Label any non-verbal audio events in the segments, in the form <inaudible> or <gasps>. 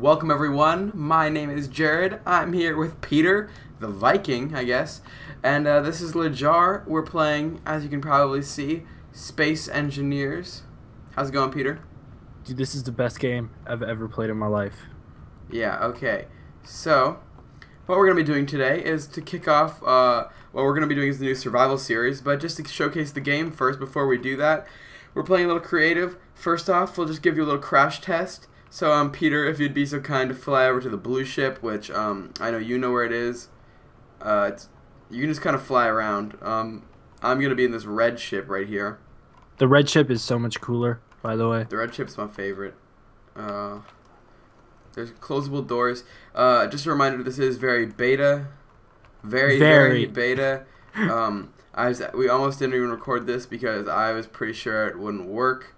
Welcome everyone. My name is Jared. I'm here with Peter, the Viking, I guess, and uh, this is Le Jar. We're playing, as you can probably see, Space Engineers. How's it going, Peter? Dude, this is the best game I've ever played in my life. Yeah. Okay. So, what we're gonna be doing today is to kick off. Uh, what we're gonna be doing is the new survival series, but just to showcase the game first, before we do that, we're playing a little creative. First off, we'll just give you a little crash test. So, um, Peter, if you'd be so kind to fly over to the blue ship, which um, I know you know where it is. Uh, it's, you can just kind of fly around. Um, I'm gonna be in this red ship right here. The red ship is so much cooler, by the way. The red ship's my favorite. Uh, there's closable doors. Uh, just a reminder, this is very beta, very very, Very. beta. Um, I was we almost didn't even record this because I was pretty sure it wouldn't work.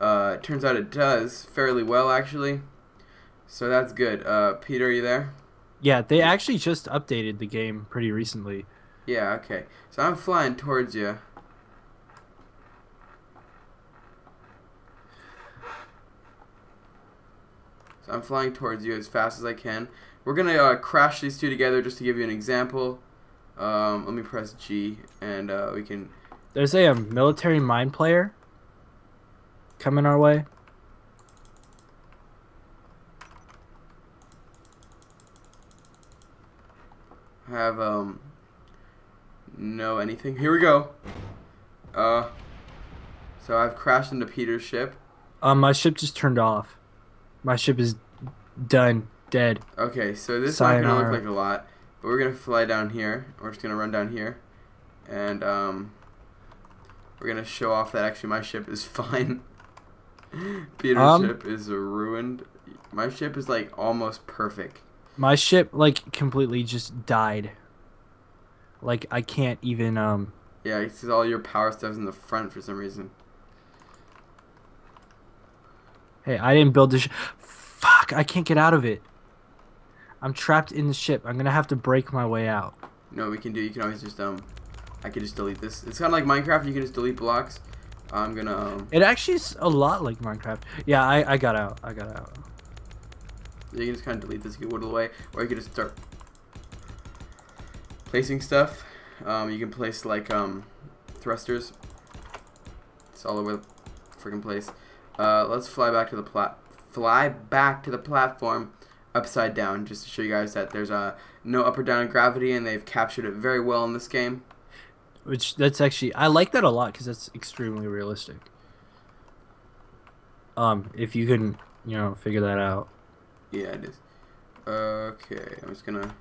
Uh, it turns out it does fairly well actually. So that's good. Uh, Peter, are you there? Yeah, they actually just updated the game pretty recently. Yeah. Okay. So I'm flying towards you. So I'm flying towards you as fast as I can. We're gonna uh, crash these two together just to give you an example. Um, let me press G and uh, we can. There's a, um, military mine player coming our way. have um no anything. Here we go. Uh so I've crashed into Peter's ship. Um, my ship just turned off. My ship is done, dead. Okay, so this is not gonna look like a lot, but we're gonna fly down here. We're just gonna run down here, and um, we're gonna show off that actually my ship is <laughs> fine. <gasps> Peter's Um, ship is ruined. My ship is like almost perfect. My ship like completely just died. Like I can't even um Yeah, it's all your power stuff's in the front for some reason. Hey, I didn't build this. Fuck! I can't get out of it. I'm trapped in the ship. I'm gonna have to break my way out. No, we can do. You can always just um, I could just delete this. It's kind of like Minecraft. You can just delete blocks. I'm gonna um, It actually is a lot like Minecraft. Yeah, I, I got out. I got out. you can just kind of delete this. Can whittle away, or you can just start placing stuff. Um, you can place like um, thrusters. It's all over the freaking place. Uh, let's fly back to the plat. Fly back to the platform upside down, just to show you guys that there's uh, no up or down in gravity, and they've captured it very well in this game. Which that's actually I like that a lot because that's extremely realistic. Um, if you can, you know, figure that out. Yeah, it is. Okay, I'm just gonna.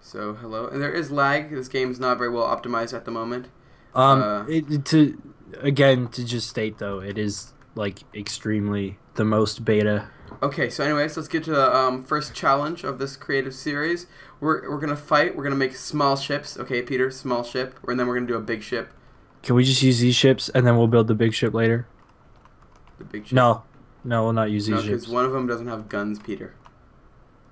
So hello, and there is lag. This game is not very well optimized at the moment. Um, Uh, it- to again to just state though, it is like extremely the most beta. Okay, so anyways, let's get to the um, first challenge of this creative series. We're we're gonna fight. We're gonna make small ships. Okay, Peter, small ship, and then we're gonna do a big ship. Can we just use these ships and then we'll build the big ship later? The big ship. No, no, we'll not use no, these because one of them doesn't have guns, Peter.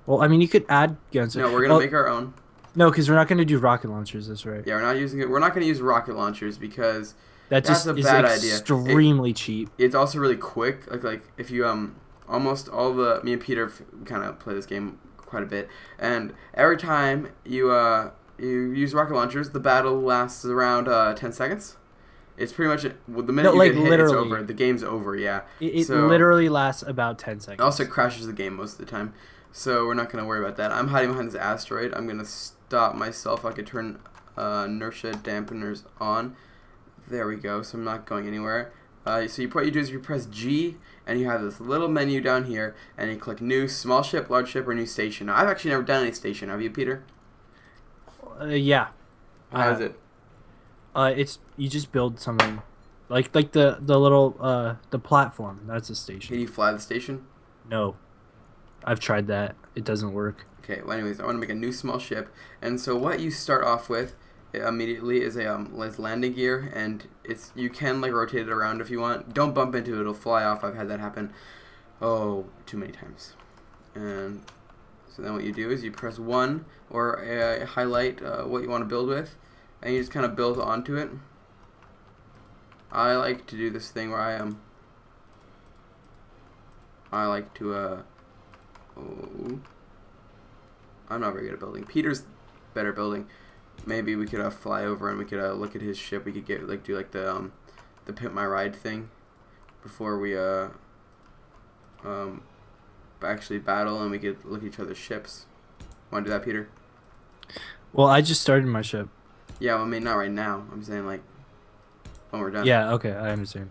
Well, I mean, you could add guns. No, we're gonna Well, make our own. No, because we're not gonna do rocket launchers. That's right. Yeah, we're not using it. We're not gonna use rocket launchers because That That's just a is bad idea. It- extremely cheap. it's also really quick. Like like if you um almost all the me and Peter kind of play this game quite a bit, and every time you uh you use rocket launchers, the battle lasts around uh ten seconds. It's pretty much well, the minute No, you like, get hit, it's over. The game's over. Yeah. It, it So- literally lasts about ten It seconds. also crashes the game most of the time, so we're not gonna worry about that. I'm hiding behind this asteroid. I'm gonna stop myself. I could turn uh, inertia dampeners on. There we go. So I'm not going anywhere. Uh, so you, what you do is you press G, and you have this little menu down here, and you click New, Small Ship, Large Ship, or New Station. Now, I've actually never done any station. Have you, Peter? Uh, yeah. How Uh, is it? Uh, it's you just build something, like like the the little uh the platform. That's a station. Can you fly the station? No, I've tried that. It doesn't work. Okay, well, anyways, I want to make a new small ship, and so what you start off with immediately is a um, landing gear, and it's you can like rotate it around if you want. Don't bump into it; it'll fly off. I've had that happen, oh, too many times. And so then what you do is you press one or uh, highlight uh, what you want to build with, and you just kind of build onto it. I like to do this thing where I am. I like to, uh, oh, I'm not very good at building. Peter's better building. Maybe we could uh, fly over and we could uh, look at his ship. We could get like do like the um, the pimp my ride thing before we uh um actually battle and we could look at each other's ships. Want to do that, Peter? Well, I just started my ship. Yeah, well, I mean not right now. I'm saying like when we're done. Yeah, okay, I understand.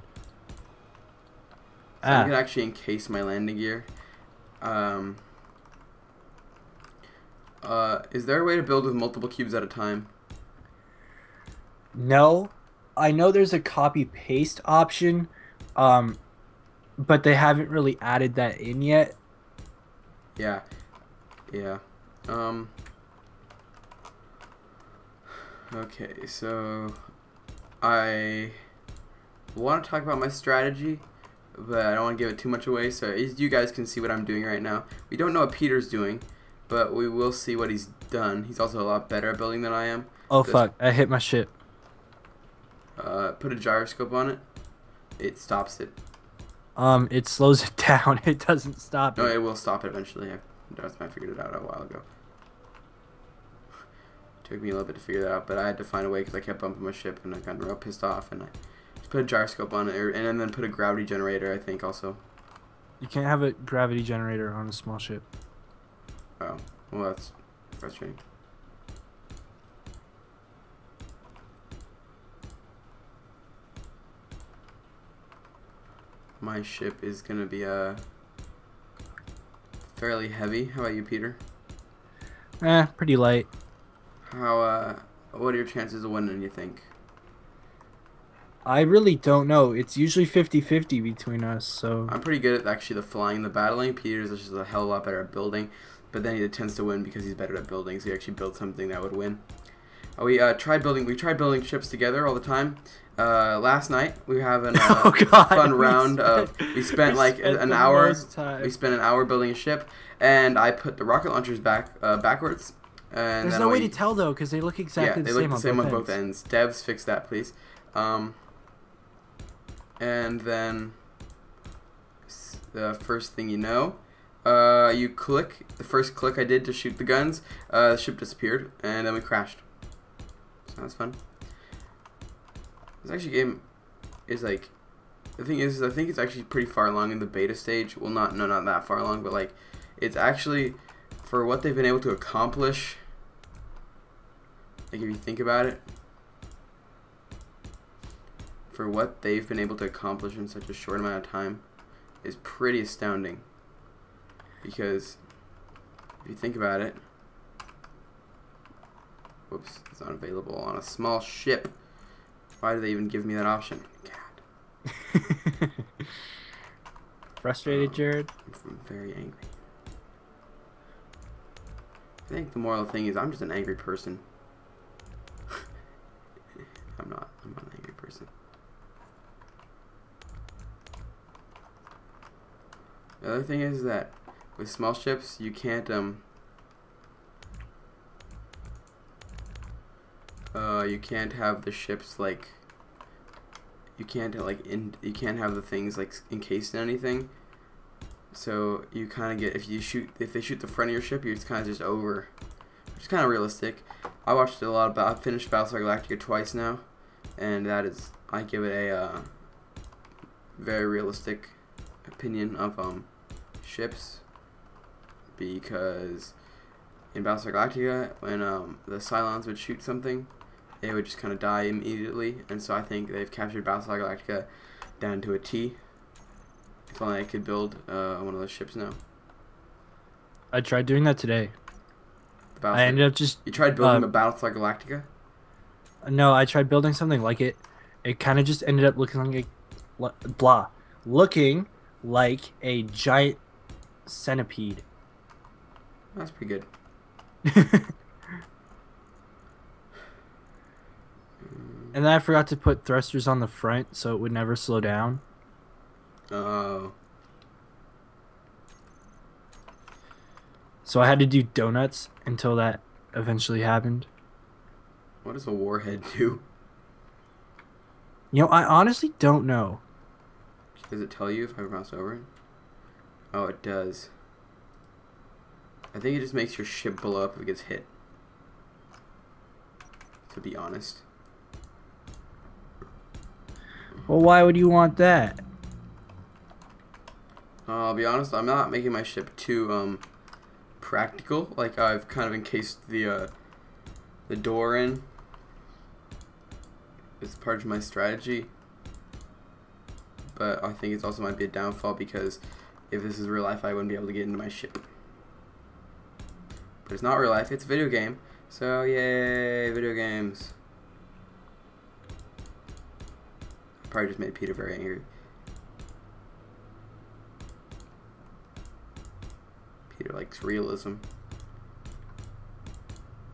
So I Ah, could actually encase my landing gear. Um. Uh, is there a way to build with multiple cubes at a time? no, I know there's a copy paste option, um, but they haven't really added that in yet. Yeah. Yeah. Um. Okay, so I want to talk about my strategy, but I don't want to give it too much away. So you guys can see what I'm doing right now. We don't know what Peter's doing, but we will see what he's done. He's also a lot better at building than I am. Oh fuck! I hit my ship. Uh, put a gyroscope on it. It stops it. Um, it slows <laughs> it down. It doesn't stop No, it. it will stop it eventually. I, I figured it out a while ago. <sighs> Took me a little bit to figure that out, but I had to find a way because I kept bumping my ship and I got real pissed off. And I just put a gyroscope on it, or, and then put a gravity generator. I think also. You can't have a gravity generator on a small ship. Oh, well that's frustrating. My ship is gonna be uh fairly heavy. How about you, Peter? Eh, pretty light. How uh, what are your chances of winning? You think? I really don't know. It's usually 50-50 between us, so I'm pretty good at actually the flying, the battling. Peter's just a hell of a lot better at building, but then he tends to win because he's better at building. So he actually built something that would win. Uh, we uh, tried building. We tried building ships together all the time. Uh, last night we have an <laughs> uh, Oh, God, fun <laughs> round of. We spent we like spent an hour. We spent an hour building a ship, and I put the rocket launchers back uh, backwards. And There's no way we- to tell though, because they look exactly yeah, they the look same the on same both on ends. both ends. Devs, fix that, please. Um, and then the first thing you know, uh, you click the first click I did to shoot the guns. Uh, the ship disappeared, and then we crashed. So that was fun. This actually game is like the thing is, is I think it's actually pretty far along in the beta stage. Well, not no, not that far along, but like it's actually for what they've been able to accomplish. Like if you think about it, for what they've been able to accomplish in such a short amount of time, is pretty astounding. Because if you think about it, whoops, it's not available on a small ship. Why do they even give me that option? God, <laughs> Frustrated, Um, Jared? I'm very angry. I think the moral thing is I'm just an angry person. <laughs> I'm not. I'm not an angry person. The other thing is that with small ships, you can't um. Uh, you can't have the ships like. You can't like in. You can't have the things like encased in anything. So you kind of get if you shoot if they shoot the front of your ship, you're kind of just over. Which is kind of realistic. I watched a lot about. I finished Battlestar Galactica twice now, and that is I give it a uh, very realistic opinion of um ships because in Battlestar Galactica when um the Cylons would shoot something, they would just kind of die immediately, and so I think they've captured Battlestar Galactica down to a T. If only I could build uh, one of those ships now. I tried doing that today. I ended up just you tried building um, a Battlestar Galactica? no. I tried building something like it. It kind of just ended up looking like a blah, looking like a giant centipede. That's pretty good. <laughs> And then I forgot to put thrusters on the front so it would never slow down. Oh, So I had to do donuts until that eventually happened. what does a warhead do? You know, I honestly don't know. Does it tell you if I mouse over it? Oh, it does. I think it just makes your ship blow up if it gets hit. To be honest. Well, why would you want that? Uh, I'll be honest, I'm not making my ship too um practical. Like I've kind of encased the uh, the door in. It's part of my strategy. But I think it also might be a downfall because if this is real life, I wouldn't be able to get into my ship. But it's not real life; it's a video game. So yay, video games! Probably just made Peter very angry. Peter likes realism.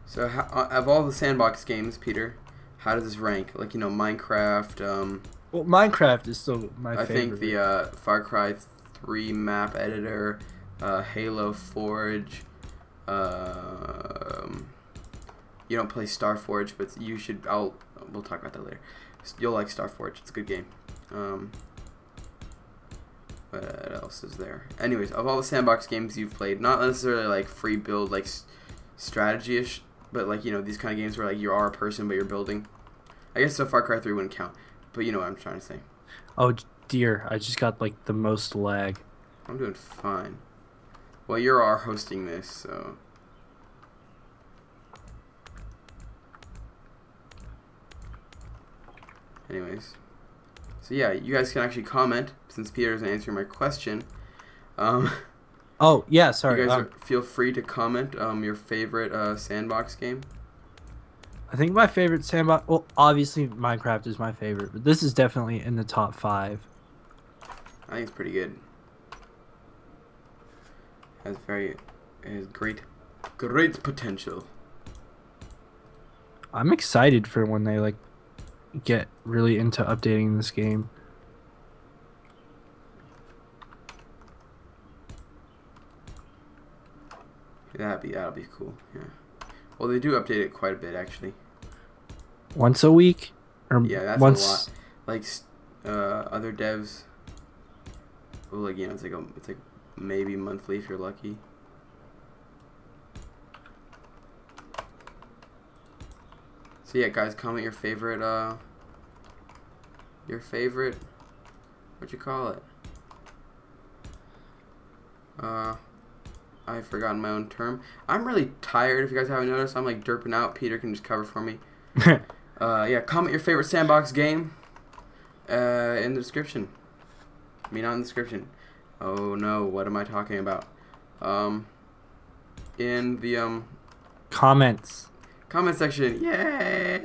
So, how, uh, of all the sandbox games, Peter, how does this rank? Like, you know, Minecraft, um, Well, Minecraft is still my favorite. I favorite. think the uh, Far Cry 3 map editor, uh, Halo Forge, um, you don't play Star Forge, but you should, I'll, we'll talk about that later. You'll like Star Forge, it's a good game. Um, what else is there? Anyways, of all the sandbox games you've played, not necessarily like free build, like strategy-ish, but like, you know, these kind of games where like you are a person but you're building. I guess so Far Cry 3 wouldn't count, but you know what I'm trying to say. oh dear, I just got like the most lag. I'm doing fine. Well, you are hosting this, so. Anyways. So yeah, you guys can actually comment since Peter isn't answering my question. Um, <laughs> Oh yeah, sorry. you guys um, are, feel free to comment um, your favorite uh, sandbox game. I think my favorite sandbox. Well, obviously Minecraft is my favorite, but this is definitely in the top five. I think it's pretty good. Has very, has great, great potential. I'm excited for when they like get really into updating this game. That'd be that'll be cool. Yeah. Well, they do update it quite a bit actually. Once a week, or Yeah, that's a once. lot. Like uh, other devs, well, like you know, it's like a, it's like maybe monthly if you're lucky. So yeah, guys, comment your favorite uh, your favorite, what you call it? Uh, I've forgotten my own term. I'm really tired. If you guys haven't noticed, I'm like derping out. Peter can just cover for me. <laughs> Uh, yeah, comment your favorite sandbox game uh, in the description. I mean, not in the description. Oh no, what am I talking about? Um, in the um Comments. comment section. Yay!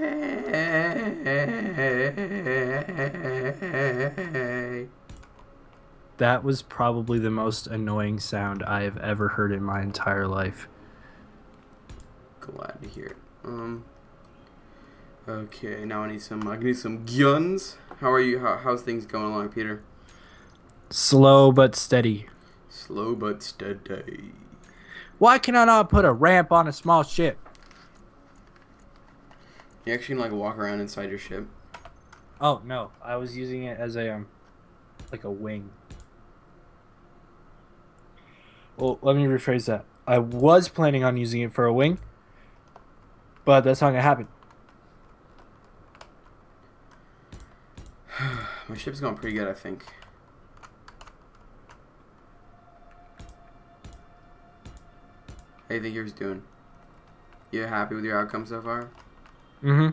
That was probably the most annoying sound I have ever heard in my entire life. Glad to hear it. Um. Okay, now I need some. I need some guns. How are you? How, how's things going along, Peter? Slow but steady. Slow but steady. Why can I not put a ramp on a small ship? You actually can like walk around inside your ship. Oh no, I was using it as a um, like a wing. Well, let me rephrase that. I was planning on using it for a wing, but that's not gonna happen. <sighs> My ship's going pretty good, I think. How do you think yours doing? You happy with your outcome so far? Mm-hmm.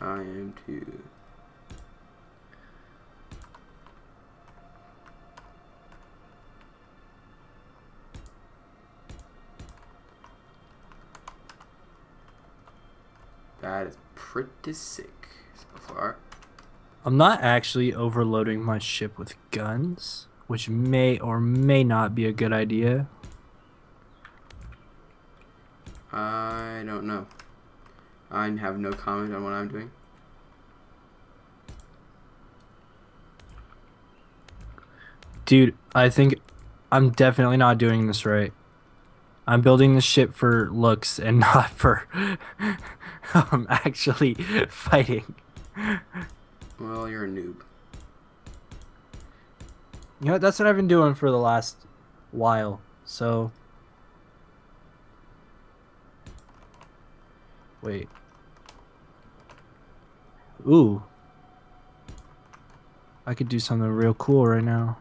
I am too. That is pretty sick so far. I'm not actually overloading my ship with guns, which may or may not be a good idea. I don't know. I have no comment on what I'm doing. Dude, I think I'm definitely not doing this right. I'm building this ship for looks and <laughs> not for <laughs> um, actually <laughs> fighting. Well, you're a noob. You know, that's what I've been doing for the last while. So. Wait. Ooh. I could do something real cool right now.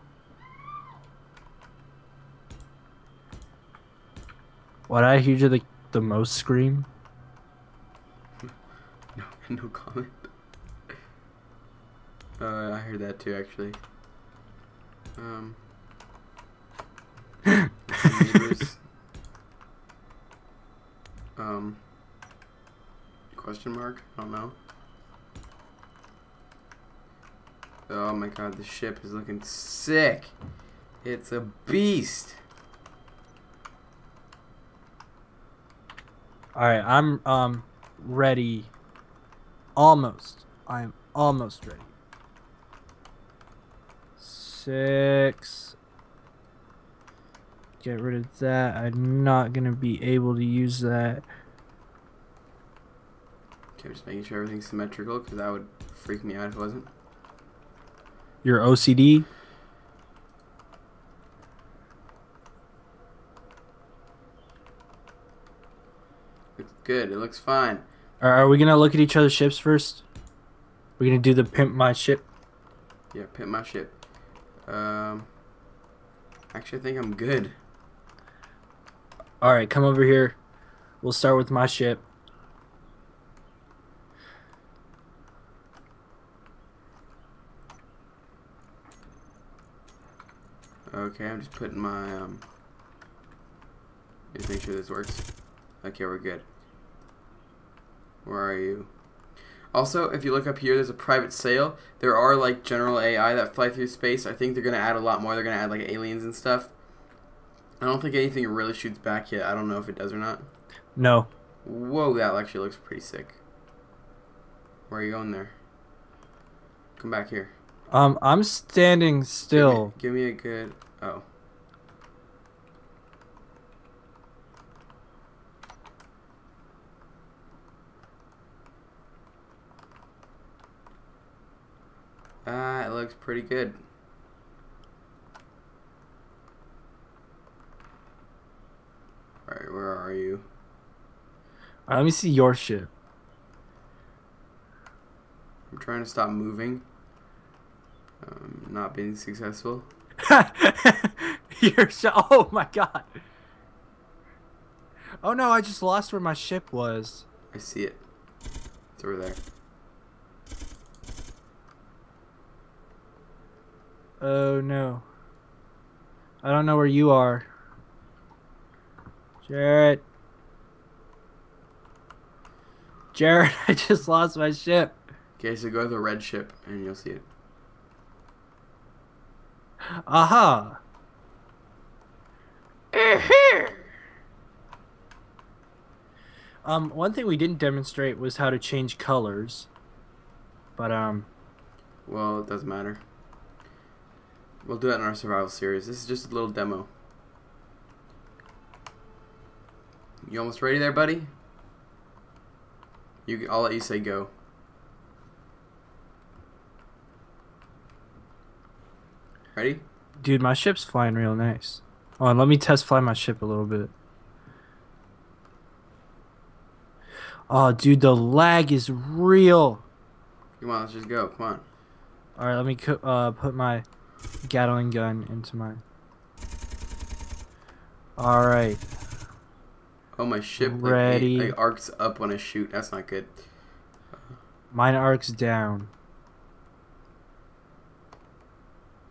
What I hear the the most scream? <laughs> No, no comment. Uh, I heard that too, actually. Um. <laughs> neighbors. um. Question mark? I don't know. Oh my god, the ship is looking sick. It's a beast. All right, I'm um ready. Almost. I'm almost ready. Six. Get rid of that. I'm not gonna be able to use that. Okay, just making sure everything's symmetrical because that would freak me out if it wasn't. Your OCD. Looks good. It looks fine. Are, are we gonna look at each other's ships first? We're gonna do the pimp my ship. Yeah, pimp my ship. Um. Actually, I think I'm good. All right, come over here. We'll start with my ship. Okay, I'm just putting my um. Just make sure this works. Okay, we're good. Where are you? Also, if you look up here, there's a private sale. There are like general AI that fly through space. I think they're gonna add a lot more. They're gonna add like aliens and stuff. I don't think anything really shoots back yet. I don't know if it does or not. No. Whoa, that actually looks pretty sick. Where are you going there? Come back here. Um, I'm standing still. Give me, give me a good. Oh. It looks pretty good. Alright, where are you? All right, let me see your ship. I'm trying to stop moving. Um, not being successful. <laughs> your ship. Oh my god. Oh no, I just lost where my ship was. I see it. It's over there. Oh no. I don't know where you are. Jared. Jared, <laughs> I just lost my ship. Okay, so go to the red ship and you'll see it. Aha. <laughs> Um, one thing we didn't demonstrate was how to change colors. But um, Well, it doesn't matter. We'll do that in our survival series. This is just a little demo. You almost ready there, buddy? You, I'll let you say go. Ready? dude, my ship's flying real nice. Hold on, let me test fly my ship a little bit. Oh, dude, the lag is real. Come on, let's just go. Come on. All right, let me uh, put my Gatling gun into my. All right, Oh, my ship like, Ready. like arcs up when I shoot. That's not good. mine arcs down.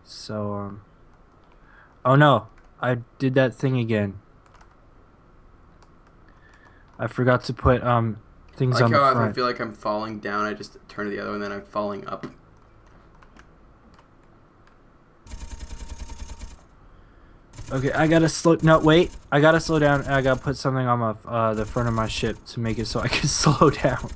So um. Oh no, I did that thing again. I forgot to put um things like on the if I feel like I'm falling down, I just turn to the other one, and then I'm falling up. Okay, I gotta slow. No, wait. I gotta slow down. I gotta put something on my uh, the front of my ship to make it so I can <laughs> slow down.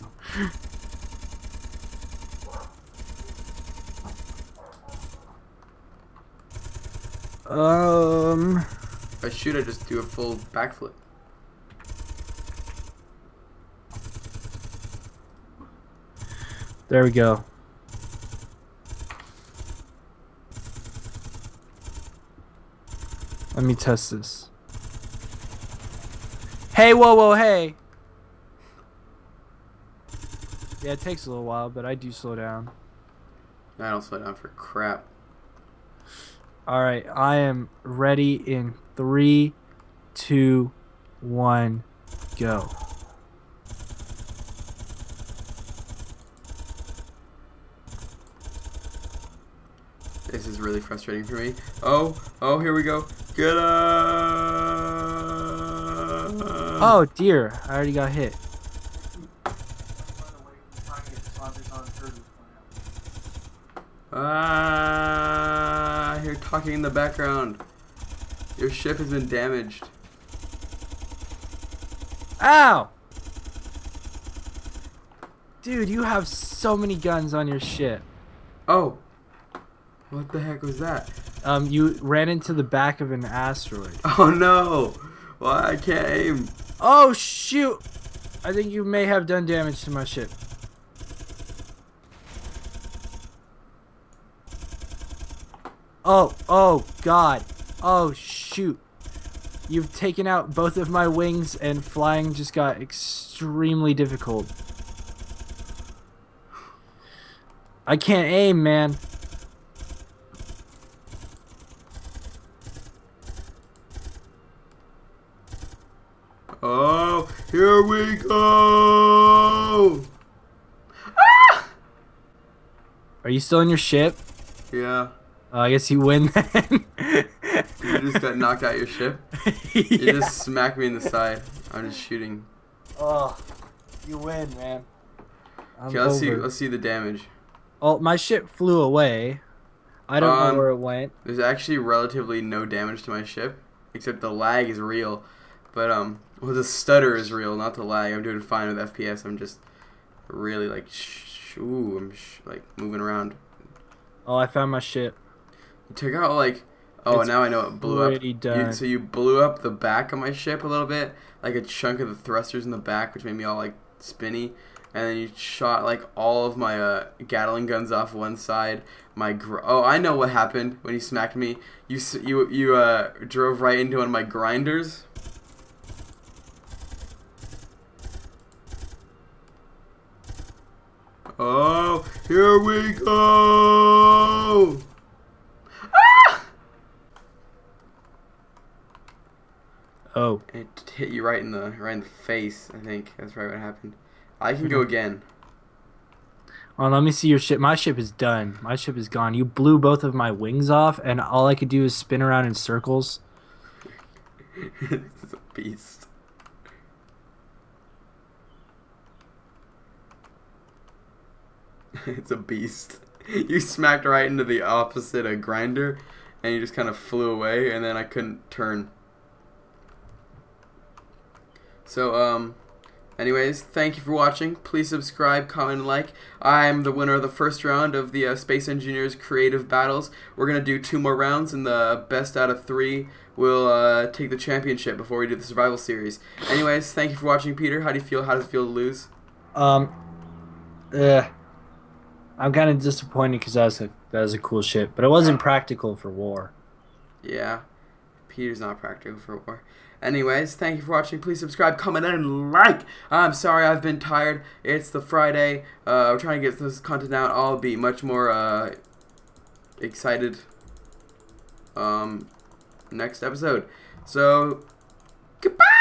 um. If I shoot, I just do a full backflip. There we go. Let me test this. Hey, whoa, whoa, hey. Yeah, it takes a little while, but I do slow down. I don't slow down for crap. All right, I am ready in three, two, one, go. This is really frustrating for me. Oh, oh, here we go. Get up! Oh dear, I already got hit. Ah, I hear talking in the background. Your ship has been damaged. Ow! Dude, you have so many guns on your ship. Oh, what the heck was that? Um, you ran into the back of an asteroid. <laughs> Oh no! Why I can't aim? Oh shoot! I think you may have done damage to my ship. Oh, oh god. Oh shoot. You've taken out both of my wings and flying just got extremely difficult. I can't aim, man. Oh, here we go! Are you still in your ship? Yeah, Uh, I guess you win <laughs> then. you just got knocked out your ship. <laughs> You just smacked me in the side. I'm just shooting. Oh, you win, man. I'm Okay, let's see. Let's see the damage. Oh, my ship flew away. I don't Um, know where it went. There's actually relatively no damage to my ship, except the lag is real. But um, well, the stutter is real, not the lag. I'm doing fine with FPS. I'm just really like, sh- ooh, I'm sh- like moving around. Oh, I found my ship. You took out like, oh, It's now I know it blew up. You, so you blew up the back of my ship a little bit, like a chunk of the thrusters in the back, which made me all like spinny. And then you shot like all of my uh, Gatling guns off one side. My gr- oh, I know what happened when you smacked me. You you you uh, drove right into one of my grinders. Oh, here we go! Ah! Oh, It hit you right in the right in the face. I think that's right what happened. I can go again. oh, let me see your ship. My ship is done. My ship is gone. You blew both of my wings off, and all I could do is spin around in circles. <laughs> it's a beast. <laughs> it's a beast. You smacked right into the opposite of grinder, and you just kind of flew away, and then I couldn't turn. So um, anyways, thank you for watching. Please subscribe, comment, and like. I'm the winner of the first round of the uh, Space Engineers Creative Battles. We're gonna do two more rounds, and the best out of three will uh, take the championship before we do the survival series. Anyways, thank you for watching, Peter. How do you feel? How does it feel to lose? Um, uh, I'm kind of disappointed because that was a that was a cool ship, but it wasn't practical for war. Yeah, Peter's not practical for war. Anyways, thank you for watching. Please subscribe, comment, and like. I'm sorry I've been tired. It's the Friday. Uh, we're trying to get this content out. I'll be much more uh, excited um, next episode. So, goodbye!